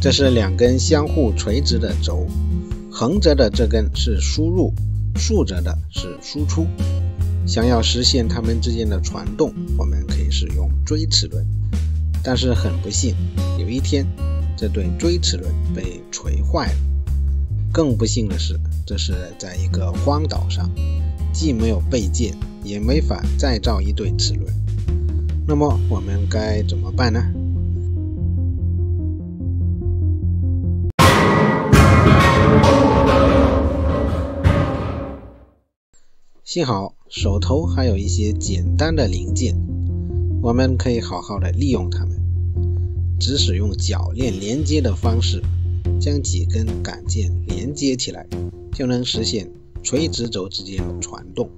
这是两根相互垂直的轴，横着的这根是输入，竖着的是输出。想要实现它们之间的传动，我们可以使用锥齿轮。但是很不幸，有一天这对锥齿轮被锤坏了。更不幸的是，这是在一个荒岛上，既没有备件，也没法再造一对齿轮。那么我们该怎么办呢？幸好手头还有一些简单的零件，我们可以好好的利用它们。只使用铰链连接的方式，将几根杆件连接起来，就能实现垂直轴之间的传动。